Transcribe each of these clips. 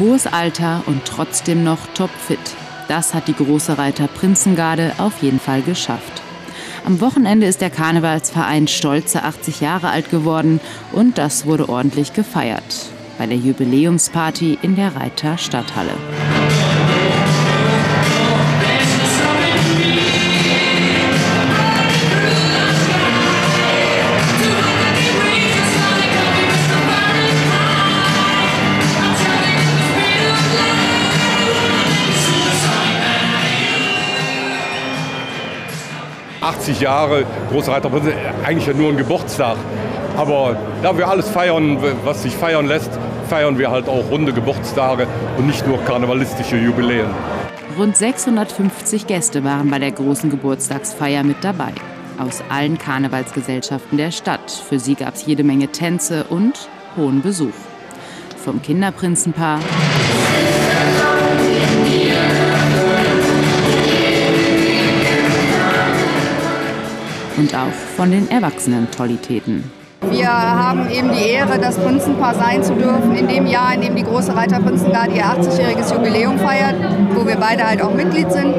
Hohes Alter und trotzdem noch topfit. Das hat die große Reiter Prinzengarde auf jeden Fall geschafft. Am Wochenende ist der Karnevalsverein stolze 80 Jahre alt geworden und das wurde ordentlich gefeiert bei der Jubiläumsparty in der Reiter Stadthalle. 80 Jahre, große Reiterprinzen, eigentlich ja nur ein Geburtstag. Aber da wir alles feiern, was sich feiern lässt, feiern wir halt auch runde Geburtstage und nicht nur karnevalistische Jubiläen. Rund 650 Gäste waren bei der großen Geburtstagsfeier mit dabei. Aus allen Karnevalsgesellschaften der Stadt. Für sie gab es jede Menge Tänze und hohen Besuch. Vom Kinderprinzenpaar und auch von den Erwachsenen-Tollitäten. Wir haben eben die Ehre, das Prinzenpaar sein zu dürfen in dem Jahr, in dem die große Reiter Prinzengarde ihr 80-jähriges Jubiläum feiert, wo wir beide halt auch Mitglied sind.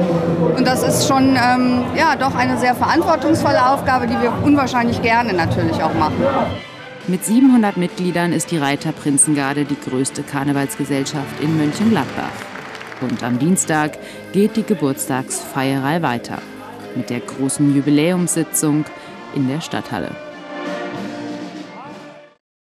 Und das ist schon ähm, ja, doch eine sehr verantwortungsvolle Aufgabe, die wir unwahrscheinlich gerne natürlich auch machen. Mit 700 Mitgliedern ist die Reiter Prinzengarde die größte Karnevalsgesellschaft in Mönchengladbach. Und am Dienstag geht die Geburtstagsfeierei weiter mit der großen Jubiläumssitzung in der Stadthalle.